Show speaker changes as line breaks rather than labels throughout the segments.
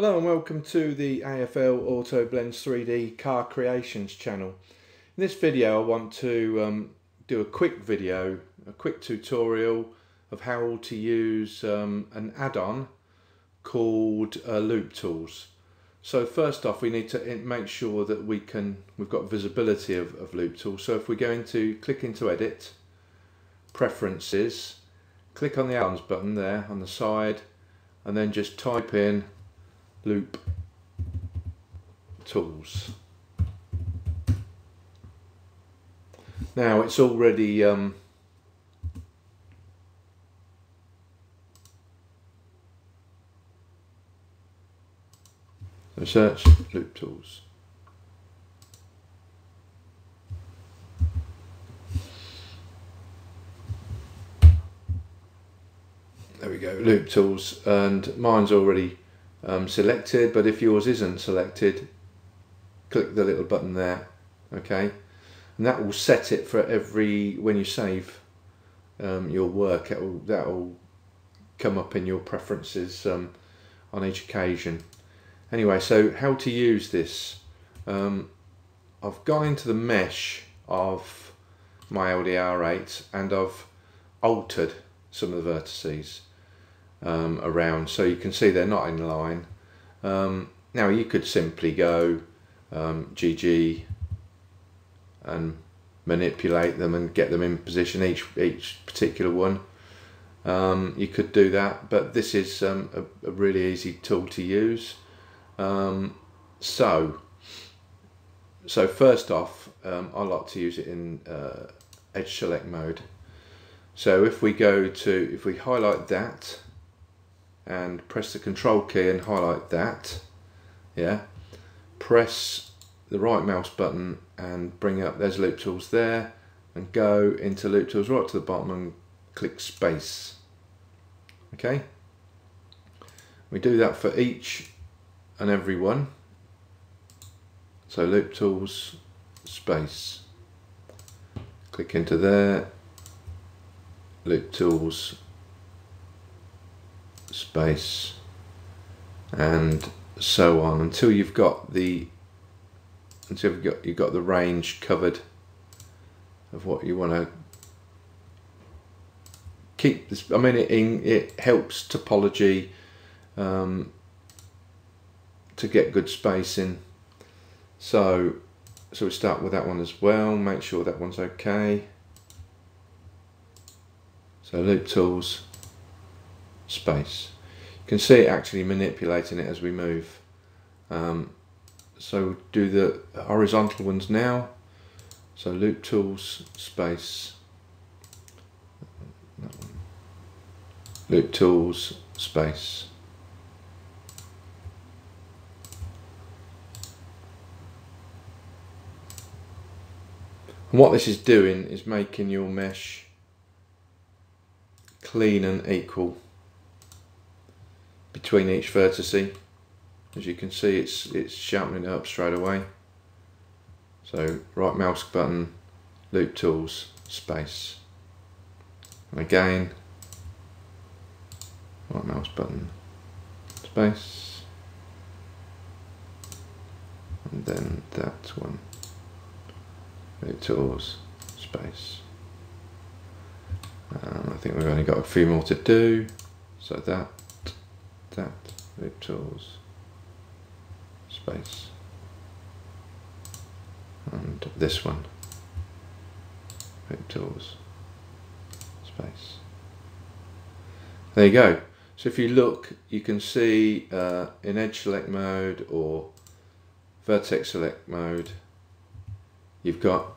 Hello and welcome to the AFL Auto Blendz 3D Car Creations channel. In this video I want to um, do a quick video, a quick tutorial of how to use um, an add-on called uh, Loop Tools. So first off we need to make sure that we can, we've got visibility of, of Loop Tools. So if we go into, click into Edit, Preferences, click on the add-ons button there on the side and then just type in loop tools. Now it's already um, so search loop tools. There we go, loop tools, and mine's already um, selected but if yours isn't selected click the little button there okay? And that will set it for every when you save um, your work that will come up in your preferences um, on each occasion. Anyway so how to use this? Um, I've gone into the mesh of my Audi R8 and I've altered some of the vertices um, around. So you can see they're not in line. Um, now you could simply go um, GG and manipulate them and get them in position each each particular one. Um, you could do that but this is um, a, a, really easy tool to use. Um, so so first off I like to use it in uh, edge select mode. So if we go to if we highlight that and press the control key and highlight that yeah? Press the right mouse button and bring up there's loop tools there and go into loop tools right to the bottom and click space okay? We do that for each and every one. So loop tools space. Click into there. Loop tools space and so on until you've got the until you've got you've got the range covered of what you want to keep this I mean it it helps topology um, to get good spacing. So so we start with that one as well make sure that one's okay. So loop tools space. You can see it actually manipulating it as we move. Um, so do the horizontal ones now. So loop tools, space, loop tools, space. And what this is doing is making your mesh clean and equal between each vertice as you can see it's it's sharpening it up straight away. So right mouse button loop tools space. And again right mouse button space. And then that one loop tools space. I think we've only got a few more to do. So that that loop tools space. And this one loop tools space. There you go. So if you look you can see uh, in edge select mode or vertex select mode you've got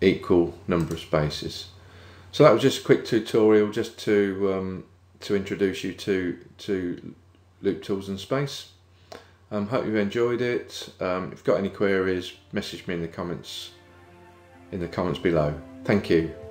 equal number of spaces. So that was just a quick tutorial just to um, to introduce you to to loop tools and space. Um, hope you've enjoyed it. Um, if you've got any queries, message me in the comments in the comments below. Thank you.